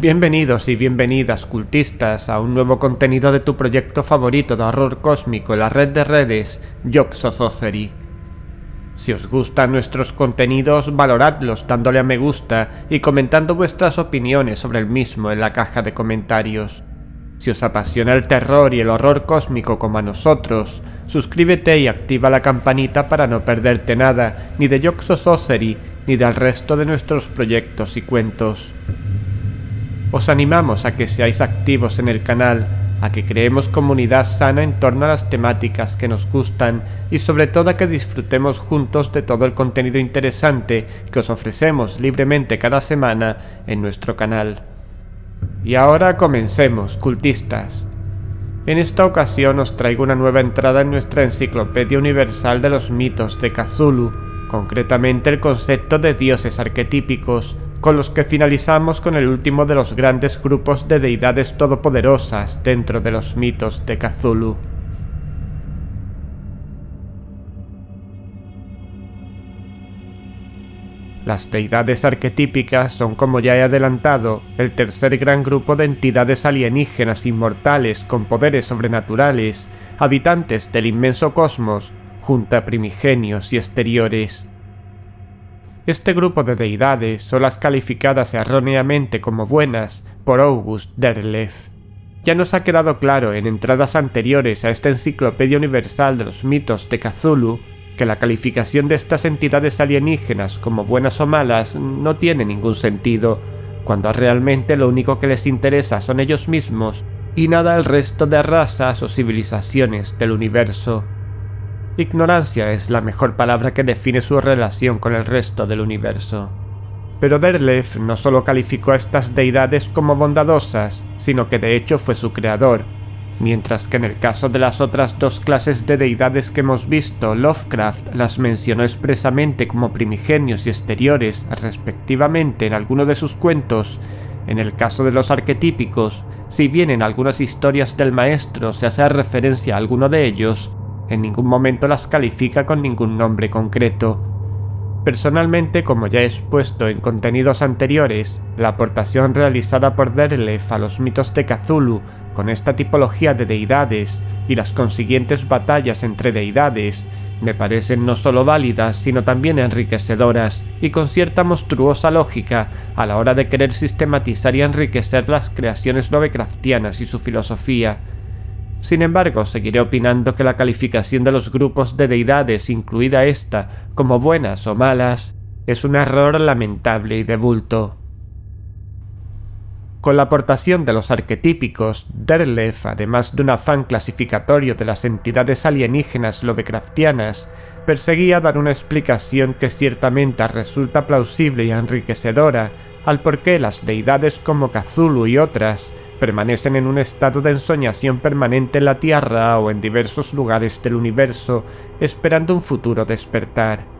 Bienvenidos y bienvenidas cultistas a un nuevo contenido de tu proyecto favorito de horror cósmico en la red de redes Yoxozocery. Si os gustan nuestros contenidos, valoradlos dándole a me gusta y comentando vuestras opiniones sobre el mismo en la caja de comentarios. Si os apasiona el terror y el horror cósmico como a nosotros, suscríbete y activa la campanita para no perderte nada, ni de Yoxozocery ni del resto de nuestros proyectos y cuentos. Os animamos a que seáis activos en el canal, a que creemos comunidad sana en torno a las temáticas que nos gustan y sobre todo a que disfrutemos juntos de todo el contenido interesante que os ofrecemos libremente cada semana en nuestro canal. Y ahora comencemos, cultistas. En esta ocasión os traigo una nueva entrada en nuestra Enciclopedia Universal de los Mitos de Cthulhu, concretamente el concepto de dioses arquetípicos, con los que finalizamos con el último de los grandes grupos de deidades todopoderosas dentro de los mitos de Cthulhu. Las deidades arquetípicas son, como ya he adelantado, el tercer gran grupo de entidades alienígenas inmortales con poderes sobrenaturales, habitantes del inmenso cosmos, junto a primigenios y exteriores. Este grupo de deidades son las calificadas erróneamente como buenas por August Derleth. Ya nos ha quedado claro en entradas anteriores a esta enciclopedia universal de los mitos de Cthulhu que la calificación de estas entidades alienígenas como buenas o malas no tiene ningún sentido, cuando realmente lo único que les interesa son ellos mismos y nada el resto de razas o civilizaciones del universo. Ignorancia es la mejor palabra que define su relación con el resto del universo. Pero Derleth no solo calificó a estas deidades como bondadosas, sino que de hecho fue su creador, mientras que en el caso de las otras dos clases de deidades que hemos visto, Lovecraft las mencionó expresamente como primigenios y exteriores respectivamente en alguno de sus cuentos, en el caso de los arquetípicos, si bien en algunas historias del maestro se hace referencia a alguno de ellos, en ningún momento las califica con ningún nombre concreto. Personalmente, como ya he expuesto en contenidos anteriores, la aportación realizada por Derleth a los mitos de Cthulhu con esta tipología de deidades y las consiguientes batallas entre deidades me parecen no solo válidas, sino también enriquecedoras y con cierta monstruosa lógica a la hora de querer sistematizar y enriquecer las creaciones lovecraftianas y su filosofía, sin embargo, seguiré opinando que la calificación de los grupos de deidades, incluida esta, como buenas o malas, es un error lamentable y de bulto. Con la aportación de los arquetípicos, Derleth, además de un afán clasificatorio de las entidades alienígenas lovecraftianas, perseguía dar una explicación que ciertamente resulta plausible y enriquecedora al por qué las deidades como Cthulhu y otras permanecen en un estado de ensoñación permanente en la Tierra o en diversos lugares del universo, esperando un futuro despertar.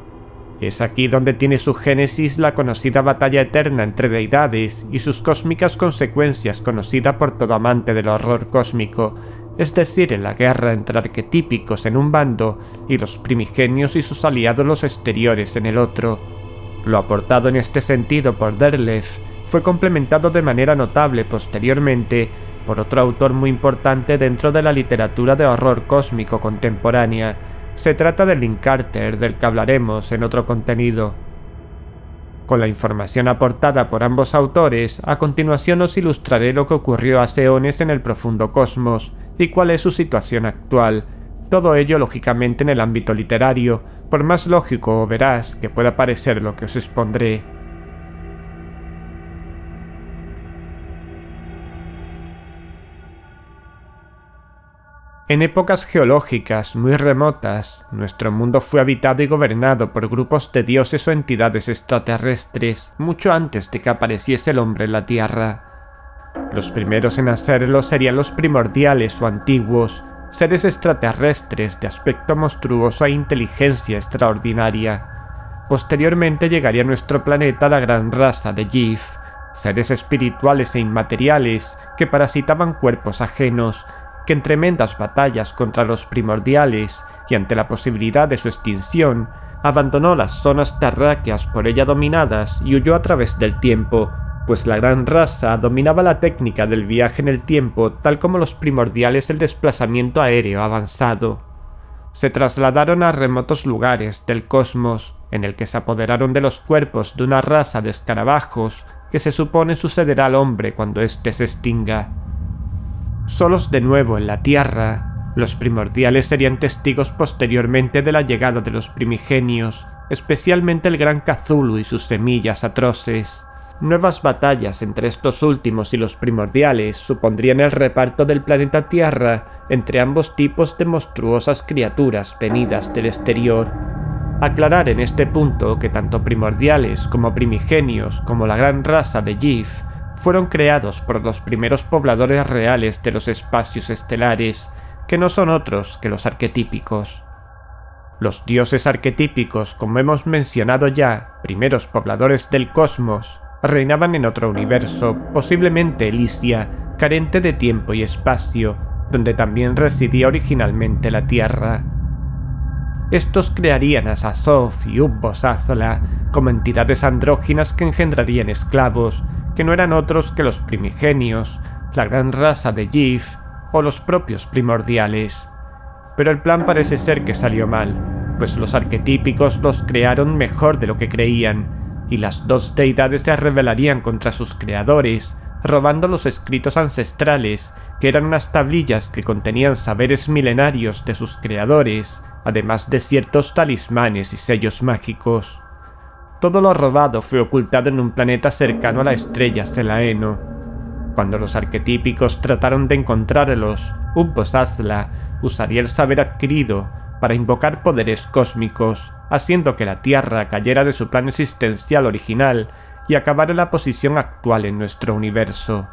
Es aquí donde tiene su génesis la conocida batalla eterna entre deidades y sus cósmicas consecuencias conocida por todo amante del horror cósmico, es decir, en la guerra entre arquetípicos en un bando y los primigenios y sus aliados los exteriores en el otro. Lo aportado en este sentido por Derleth fue complementado de manera notable posteriormente por otro autor muy importante dentro de la literatura de horror cósmico contemporánea. Se trata de Link Carter, del que hablaremos en otro contenido. Con la información aportada por ambos autores, a continuación os ilustraré lo que ocurrió hace eones en el profundo cosmos y cuál es su situación actual. Todo ello lógicamente en el ámbito literario, por más lógico o veraz que pueda parecer lo que os expondré. En épocas geológicas muy remotas, nuestro mundo fue habitado y gobernado por grupos de dioses o entidades extraterrestres mucho antes de que apareciese el hombre en la Tierra. Los primeros en hacerlo serían los primordiales o antiguos, seres extraterrestres de aspecto monstruoso e inteligencia extraordinaria. Posteriormente llegaría a nuestro planeta la gran raza de Gif, seres espirituales e inmateriales que parasitaban cuerpos ajenos que en tremendas batallas contra los primordiales y ante la posibilidad de su extinción, abandonó las zonas terráqueas por ella dominadas y huyó a través del tiempo, pues la gran raza dominaba la técnica del viaje en el tiempo tal como los primordiales del desplazamiento aéreo avanzado. Se trasladaron a remotos lugares del cosmos, en el que se apoderaron de los cuerpos de una raza de escarabajos que se supone sucederá al hombre cuando éste se extinga. Solos de nuevo en la Tierra, los primordiales serían testigos posteriormente de la llegada de los primigenios, especialmente el gran Cthulhu y sus semillas atroces. Nuevas batallas entre estos últimos y los primordiales supondrían el reparto del planeta Tierra entre ambos tipos de monstruosas criaturas venidas del exterior. Aclarar en este punto que tanto primordiales como primigenios como la gran raza de Gif fueron creados por los primeros pobladores reales de los espacios estelares, que no son otros que los arquetípicos. Los dioses arquetípicos, como hemos mencionado ya, primeros pobladores del cosmos, reinaban en otro universo, posiblemente Elysia, carente de tiempo y espacio, donde también residía originalmente la Tierra. Estos crearían a Sasov y Ubbos Azla como entidades andróginas que engendrarían esclavos, que no eran otros que los primigenios, la gran raza de Gif o los propios primordiales. Pero el plan parece ser que salió mal, pues los arquetípicos los crearon mejor de lo que creían, y las dos deidades se rebelarían contra sus creadores, robando los escritos ancestrales, que eran unas tablillas que contenían saberes milenarios de sus creadores, además de ciertos talismanes y sellos mágicos. Todo lo robado fue ocultado en un planeta cercano a la estrella Selaeno. Cuando los arquetípicos trataron de encontrarlos, Azla usaría el saber adquirido para invocar poderes cósmicos, haciendo que la Tierra cayera de su plan existencial original y acabara la posición actual en nuestro universo.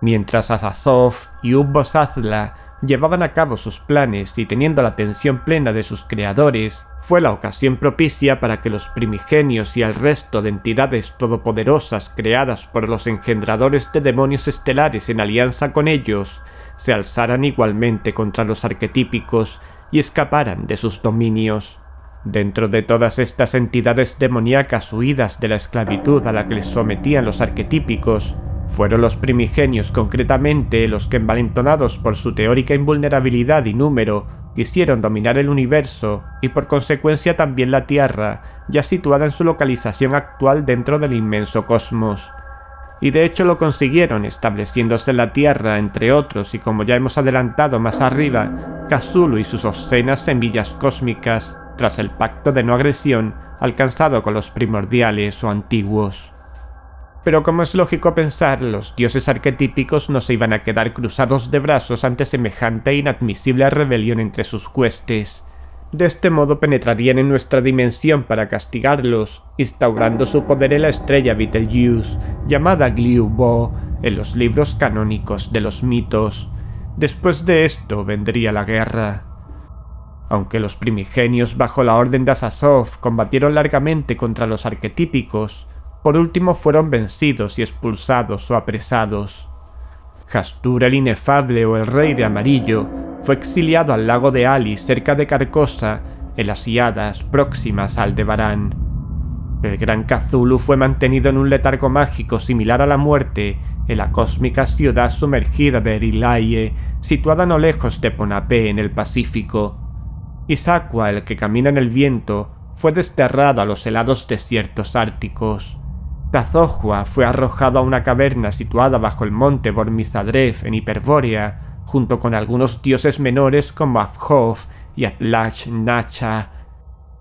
Mientras Azazov y Azla llevaban a cabo sus planes y teniendo la atención plena de sus creadores, fue la ocasión propicia para que los primigenios y el resto de entidades todopoderosas creadas por los engendradores de demonios estelares en alianza con ellos se alzaran igualmente contra los arquetípicos y escaparan de sus dominios. Dentro de todas estas entidades demoníacas huidas de la esclavitud a la que les sometían los arquetípicos, fueron los primigenios concretamente los que envalentonados por su teórica invulnerabilidad y número, quisieron dominar el universo y por consecuencia también la Tierra, ya situada en su localización actual dentro del inmenso cosmos. Y de hecho lo consiguieron estableciéndose en la Tierra, entre otros, y como ya hemos adelantado más arriba, Cthulhu y sus obscenas semillas cósmicas, tras el pacto de no agresión alcanzado con los primordiales o antiguos. Pero como es lógico pensar, los dioses arquetípicos no se iban a quedar cruzados de brazos ante semejante inadmisible rebelión entre sus huestes. De este modo penetrarían en nuestra dimensión para castigarlos, instaurando su poder en la estrella Betelgeuse, llamada Gliubo, en los libros canónicos de los mitos. Después de esto vendría la guerra. Aunque los primigenios bajo la orden de Asasov combatieron largamente contra los arquetípicos, por último fueron vencidos y expulsados o apresados. Hastur el inefable o el rey de amarillo fue exiliado al lago de Ali cerca de Carcosa en las Iadas próximas al Aldebarán. El gran Cthulhu fue mantenido en un letargo mágico similar a la muerte en la cósmica ciudad sumergida de Erilaye, situada no lejos de Ponapé en el Pacífico. Isaqua, el que camina en el viento, fue desterrado a los helados desiertos árticos. Tazohua fue arrojado a una caverna situada bajo el monte Bormisadrev en Hiperbórea, junto con algunos dioses menores como Avhov y Atlash Nacha.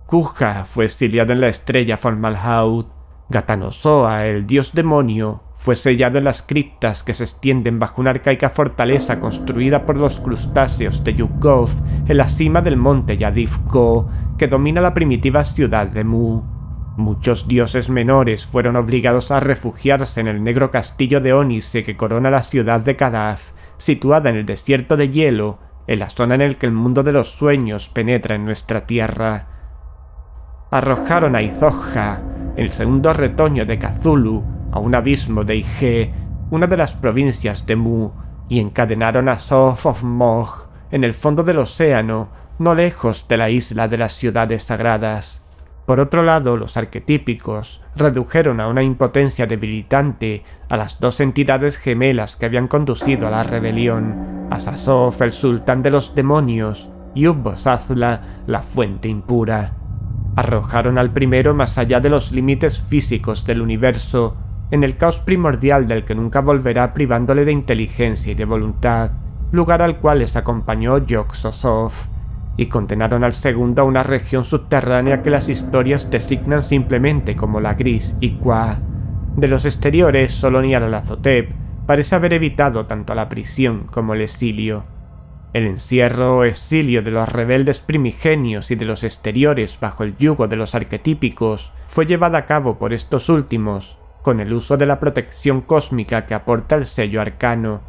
Kuja fue exiliado en la estrella Formalhaut. Gatanosoa, el dios demonio, fue sellado en las criptas que se extienden bajo una arcaica fortaleza construida por los crustáceos de Yukov en la cima del monte Yadivko, que domina la primitiva ciudad de Mu. Muchos dioses menores fueron obligados a refugiarse en el negro castillo de Onise que corona la ciudad de Kadaf, situada en el desierto de hielo, en la zona en la que el mundo de los sueños penetra en nuestra tierra. Arrojaron a Izoja, el segundo retoño de Kazulu, a un abismo de Ige, una de las provincias de Mu, y encadenaron a Sof of Mog en el fondo del océano, no lejos de la isla de las ciudades sagradas. Por otro lado, los arquetípicos redujeron a una impotencia debilitante a las dos entidades gemelas que habían conducido a la rebelión, Asasov, el sultán de los demonios, y Ubbosazla, la fuente impura. Arrojaron al primero más allá de los límites físicos del universo, en el caos primordial del que nunca volverá privándole de inteligencia y de voluntad, lugar al cual les acompañó yog y condenaron al segundo a una región subterránea que las historias designan simplemente como la Gris y Qua. De los exteriores, solo Nyarlathotep parece haber evitado tanto la prisión como el exilio. El encierro o exilio de los rebeldes primigenios y de los exteriores bajo el yugo de los arquetípicos fue llevado a cabo por estos últimos, con el uso de la protección cósmica que aporta el sello arcano.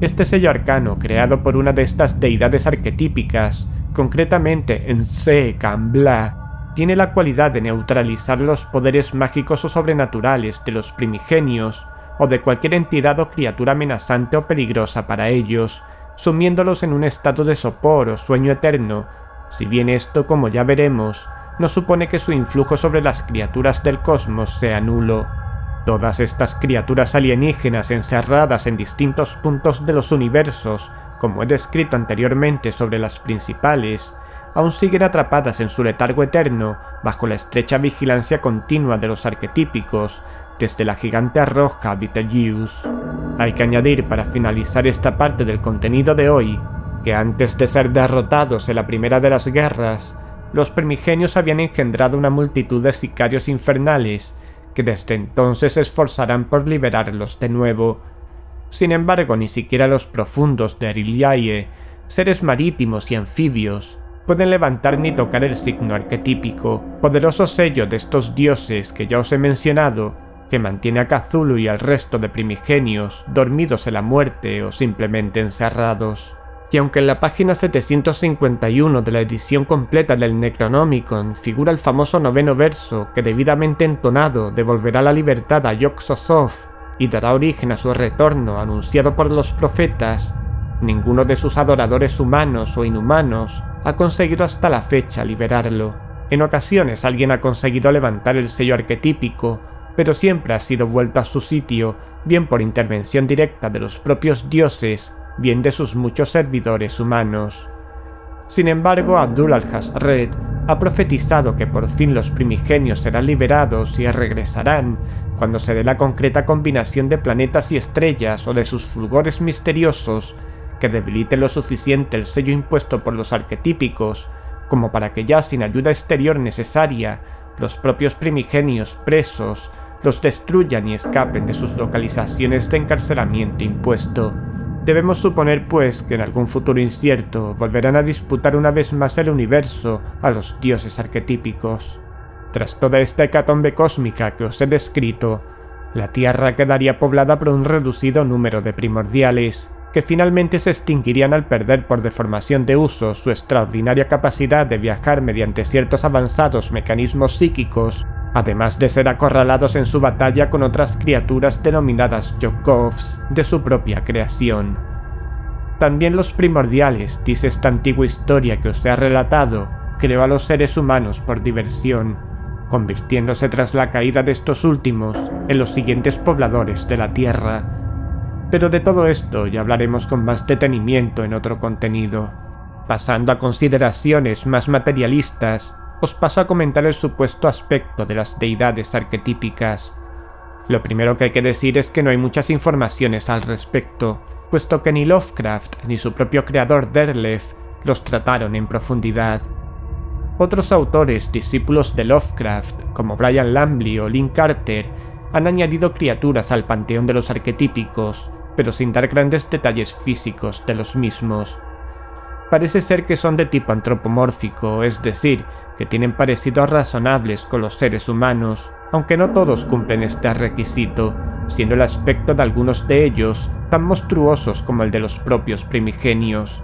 Este sello arcano, creado por una de estas deidades arquetípicas, concretamente en Se Bla, tiene la cualidad de neutralizar los poderes mágicos o sobrenaturales de los primigenios o de cualquier entidad o criatura amenazante o peligrosa para ellos, sumiéndolos en un estado de sopor o sueño eterno, si bien esto, como ya veremos, no supone que su influjo sobre las criaturas del cosmos sea nulo. Todas estas criaturas alienígenas encerradas en distintos puntos de los universos como he descrito anteriormente sobre las principales, aún siguen atrapadas en su letargo eterno bajo la estrecha vigilancia continua de los arquetípicos desde la gigante roja Betelgeuse. Hay que añadir para finalizar esta parte del contenido de hoy que antes de ser derrotados en la primera de las guerras, los primigenios habían engendrado una multitud de sicarios infernales que desde entonces se esforzarán por liberarlos de nuevo sin embargo, ni siquiera los profundos de Ariliae, seres marítimos y anfibios, pueden levantar ni tocar el signo arquetípico, poderoso sello de estos dioses que ya os he mencionado, que mantiene a Cthulhu y al resto de primigenios dormidos en la muerte o simplemente encerrados. Y aunque en la página 751 de la edición completa del Necronomicon figura el famoso noveno verso que debidamente entonado devolverá la libertad a yog y dará origen a su retorno anunciado por los profetas, ninguno de sus adoradores humanos o inhumanos ha conseguido hasta la fecha liberarlo. En ocasiones alguien ha conseguido levantar el sello arquetípico, pero siempre ha sido vuelto a su sitio, bien por intervención directa de los propios dioses, bien de sus muchos servidores humanos. Sin embargo, Abdul al-Hasred ha profetizado que por fin los primigenios serán liberados y regresarán cuando se dé la concreta combinación de planetas y estrellas o de sus fulgores misteriosos que debilite lo suficiente el sello impuesto por los arquetípicos como para que ya sin ayuda exterior necesaria los propios primigenios presos los destruyan y escapen de sus localizaciones de encarcelamiento impuesto. Debemos suponer, pues, que en algún futuro incierto volverán a disputar una vez más el universo a los dioses arquetípicos. Tras toda esta hecatombe cósmica que os he descrito, la Tierra quedaría poblada por un reducido número de primordiales, que finalmente se extinguirían al perder por deformación de uso su extraordinaria capacidad de viajar mediante ciertos avanzados mecanismos psíquicos, además de ser acorralados en su batalla con otras criaturas denominadas Jokovs de su propia creación. También los primordiales, dice esta antigua historia que os he relatado, creó a los seres humanos por diversión, convirtiéndose tras la caída de estos últimos en los siguientes pobladores de la Tierra. Pero de todo esto ya hablaremos con más detenimiento en otro contenido. Pasando a consideraciones más materialistas, os paso a comentar el supuesto aspecto de las deidades arquetípicas. Lo primero que hay que decir es que no hay muchas informaciones al respecto, puesto que ni Lovecraft ni su propio creador Derleth los trataron en profundidad. Otros autores discípulos de Lovecraft, como Brian Lambley o Lynn Carter, han añadido criaturas al panteón de los arquetípicos, pero sin dar grandes detalles físicos de los mismos. Parece ser que son de tipo antropomórfico, es decir, que tienen parecidos razonables con los seres humanos, aunque no todos cumplen este requisito, siendo el aspecto de algunos de ellos tan monstruosos como el de los propios primigenios.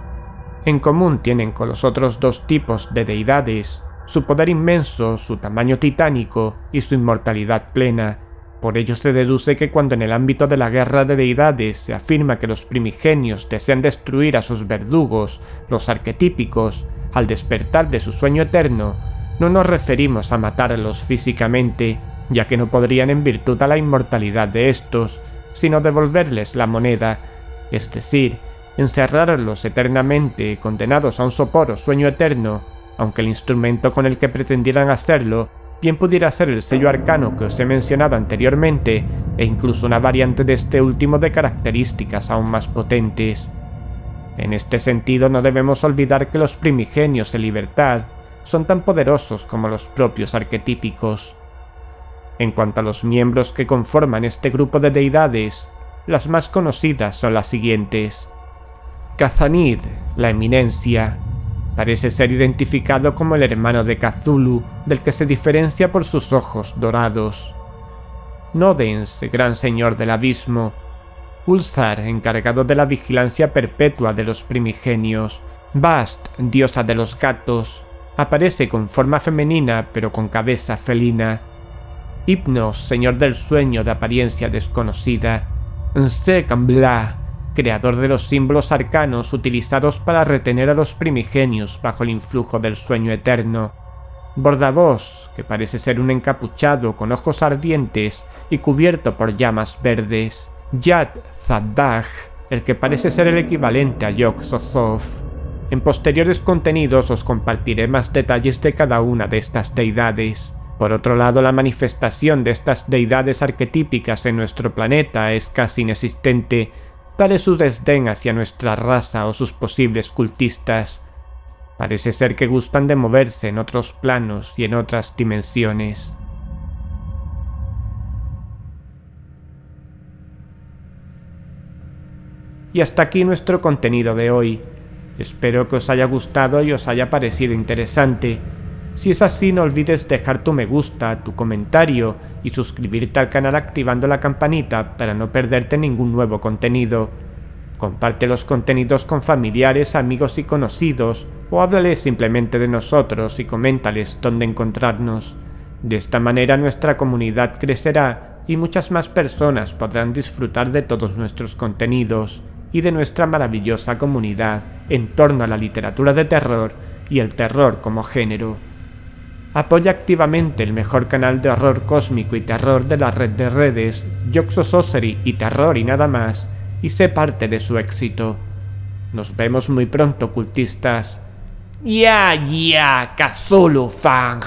En común tienen con los otros dos tipos de deidades su poder inmenso, su tamaño titánico y su inmortalidad plena. Por ello se deduce que cuando en el ámbito de la guerra de deidades se afirma que los primigenios desean destruir a sus verdugos, los arquetípicos, al despertar de su sueño eterno, No nos referimos a matarlos físicamente, ya que no podrían en virtud a la inmortalidad de estos, sino devolverles la moneda, es decir, encerrarlos eternamente condenados a un sopor o sueño eterno, aunque el instrumento con el que pretendieran hacerlo bien pudiera ser el sello arcano que os he mencionado anteriormente, e incluso una variante de este último de características aún más potentes. En este sentido no debemos olvidar que los primigenios en libertad son tan poderosos como los propios arquetípicos. En cuanto a los miembros que conforman este grupo de deidades, las más conocidas son las siguientes. Kazanid, la eminencia, parece ser identificado como el hermano de Cthulhu, del que se diferencia por sus ojos dorados. Nodens, gran señor del abismo. Ulzar, encargado de la vigilancia perpetua de los primigenios. Bast, diosa de los gatos. Aparece con forma femenina pero con cabeza felina. Hypnos, señor del sueño de apariencia desconocida. Nsekambla, creador de los símbolos arcanos utilizados para retener a los primigenios bajo el influjo del sueño eterno. Bordavoz, que parece ser un encapuchado con ojos ardientes y cubierto por llamas verdes. Yad Zaddah, el que parece ser el equivalente a Sothoth. En posteriores contenidos os compartiré más detalles de cada una de estas deidades. Por otro lado, la manifestación de estas deidades arquetípicas en nuestro planeta es casi inexistente, tal es su desdén hacia nuestra raza o sus posibles cultistas. Parece ser que gustan de moverse en otros planos y en otras dimensiones. Y hasta aquí nuestro contenido de hoy. Espero que os haya gustado y os haya parecido interesante. Si es así no olvides dejar tu me gusta, tu comentario y suscribirte al canal activando la campanita para no perderte ningún nuevo contenido. Comparte los contenidos con familiares, amigos y conocidos o háblales simplemente de nosotros y coméntales dónde encontrarnos. De esta manera nuestra comunidad crecerá y muchas más personas podrán disfrutar de todos nuestros contenidos y de nuestra maravillosa comunidad en torno a la literatura de terror y el terror como género. Apoya activamente el mejor canal de horror cósmico y terror de la red de redes, Sorcery y Terror y nada más, y sé parte de su éxito. Nos vemos muy pronto, cultistas. Ya, ya, Cthulhu Fang.